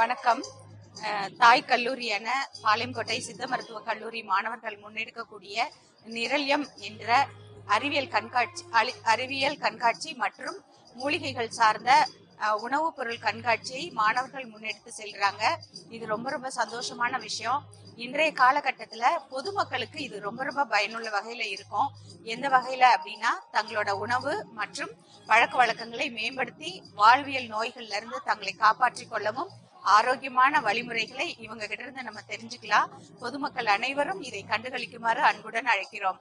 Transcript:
வணக்கம். தாய் கல்லூரி என பாளையங்கோட்டை சித்த மருத்துவ கல்லூரி மாணவர்கள் முன்னெடுக்கக்கூடிய நிரல்யம் என்ற அறிவியல் கண்காட்சி அறிவியல் கண்காட்சி மற்றும் மூலிகைகள் சார்ந்த உணவுப் பொருள் கண்காட்சியை மாணவர்கள் முன்னெடுத்து செல்றாங்க. இது ரொம்ப ரொம்ப சந்தோஷமான விஷயம். இன்றைய காலகட்டத்துல பொதுமக்களுக்கு இது ரொம்ப ரொம்ப பயனுள்ள வகையில இருக்கும். எந்த வகையில அப்படின்னா தங்களோட உணவு மற்றும் பழக்க வழக்கங்களை மேம்படுத்தி வாழ்வியல் நோய்கள்ல இருந்து தங்களை காப்பாற்றிக் கொள்ளவும் ஆரோக்கியமான வழிமுறைகளை இவங்க கிட்ட இருந்து நம்ம தெரிஞ்சுக்கலாம். பொதுமக்கள் அனைவரும் இதை கண்டுகளிக்குமாறு அன்புடன் அழைக்கிறோம்.